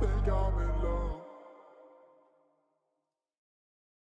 think I'm in love.